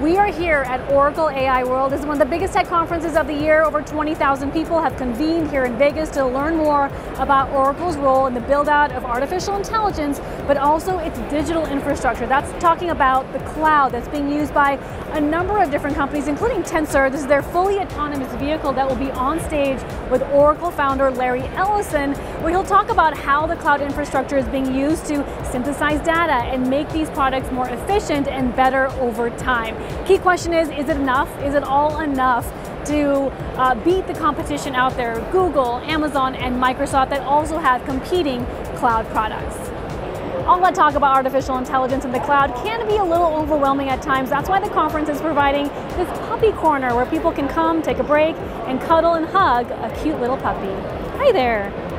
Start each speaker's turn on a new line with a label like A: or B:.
A: We are here at Oracle AI World. This is one of the biggest tech conferences of the year. Over 20,000 people have convened here in Vegas to learn more about Oracle's role in the build out of artificial intelligence, but also its digital infrastructure. That's talking about the cloud that's being used by a number of different companies, including Tensor. This is their fully autonomous vehicle that will be on stage with Oracle founder Larry Ellison, where he'll talk about how the cloud infrastructure is being used to synthesize data and make these products more efficient and better over time. Key question is, is it enough? Is it all enough to uh, beat the competition out there, Google, Amazon, and Microsoft that also have competing cloud products? All that talk about artificial intelligence in the cloud can be a little overwhelming at times. That's why the conference is providing this puppy corner where people can come, take a break, and cuddle and hug a cute little puppy. Hi there.